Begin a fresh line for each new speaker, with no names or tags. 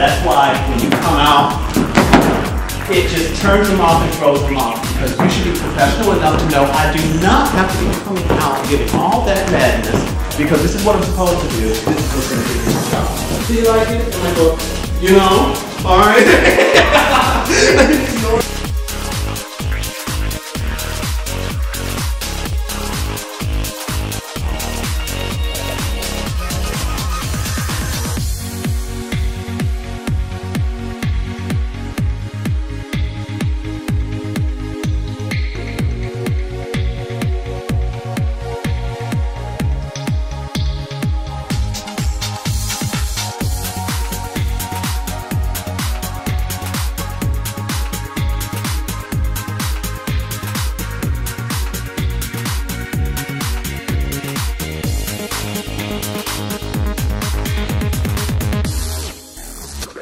that's why when you come out, it just turns them off and throws them off. Because you should be professional enough to know I do not have to be coming out and giving all that madness because this is what I'm supposed to do. This is what's going to do this job. Do you like it? And I go, you know, all right.